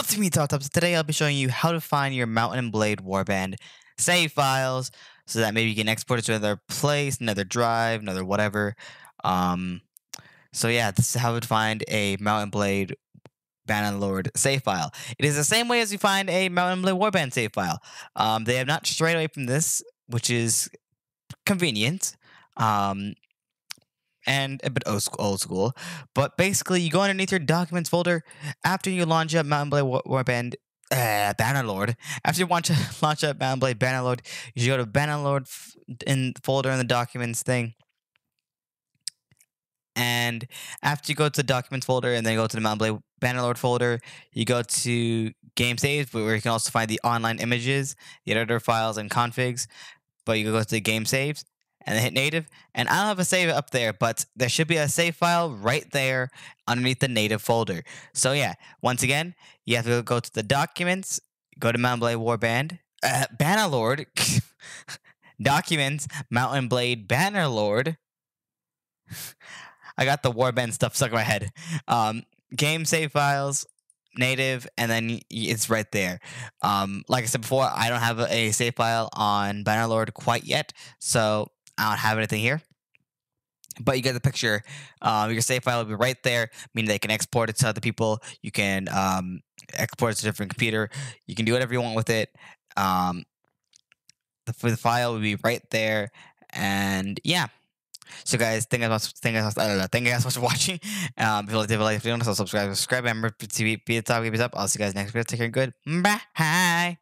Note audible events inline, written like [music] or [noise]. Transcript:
What's me, Top Tops? Today I'll be showing you how to find your Mount and Blade Warband save files so that maybe you can export it to another place, another drive, another whatever. Um, so yeah, this is how to find a Mount and Blade Bannerlord save file. It is the same way as you find a Mount and Blade Warband save file. Um, they have not strayed away from this, which is convenient. Um, and a bit old school. But basically, you go underneath your documents folder after you launch up Mount Blade Warband uh, Bannerlord. After you want to [laughs] launch up Mount Blade Bannerlord, you should go to Bannerlord in folder in the documents thing. And after you go to the documents folder and then go to the Mount Blade Bannerlord folder, you go to game saves, where you can also find the online images, the editor files, and configs. But you go to the game saves and then hit native. And I don't have a save up there, but there should be a save file right there underneath the native folder. So yeah, once again, you have to go to the documents, go to Mount and Blade Warband, uh, Bannerlord, [laughs] documents, Mount and Blade Bannerlord. I got the Warband stuff stuck in my head. Um, game save files, native, and then it's right there. Um, like I said before, I don't have a save file on Bannerlord quite yet, so I don't have anything here. But you get the picture. Um, your save file will be right there, meaning they can export it to other people. You can um, export it to a different computer. You can do whatever you want with it. Um, the, the file will be right there. And yeah. So guys, thank you guys, thank you guys, thank you guys much for [laughs] watching. Um, if you like the video, like, if you don't, subscribe, subscribe, remember to be, be the top, keep it up. I'll see you guys next video. Take care, good. Bye.